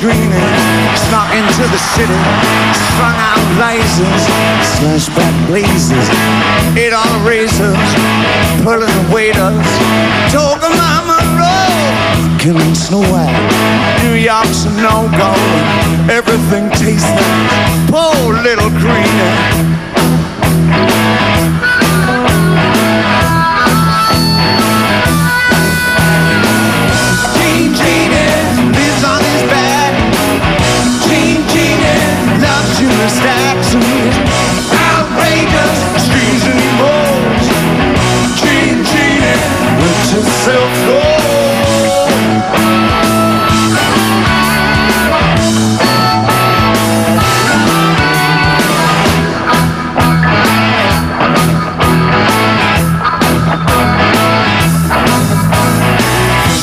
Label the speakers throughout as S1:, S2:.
S1: greenie snuck into the city, strung out lasers, slash back blazes, ate on the razors, pulling the waiters, talking mama roll, killing Snow White. New York's a no-go, everything loves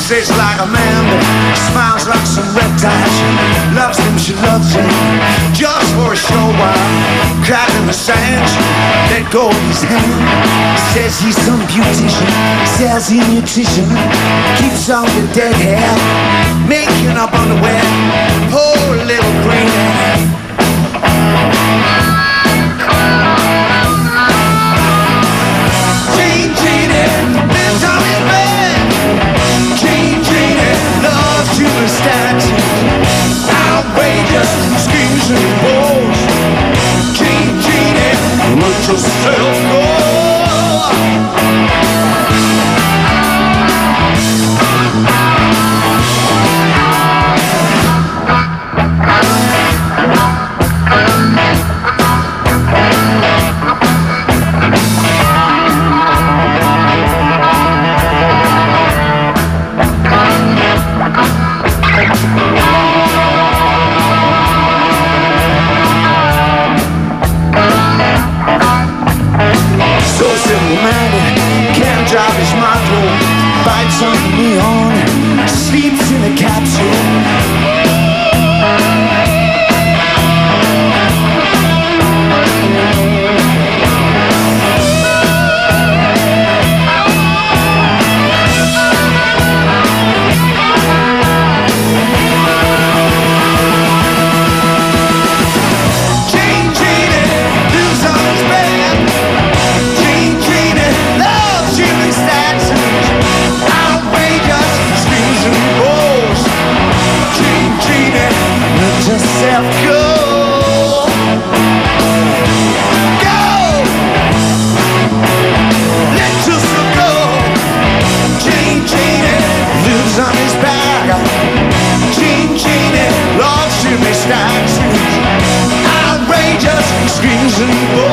S1: Sits like a man, smiles like some reptile. She loves him, she loves him, just for a show while cracking the sand. Let go of his hand. Says he's some beautician, sells you nutrition, keeps on your dead hair, making up underwear. Poor little green job is my goal. Bites on the neon, sleeps in the capsule. and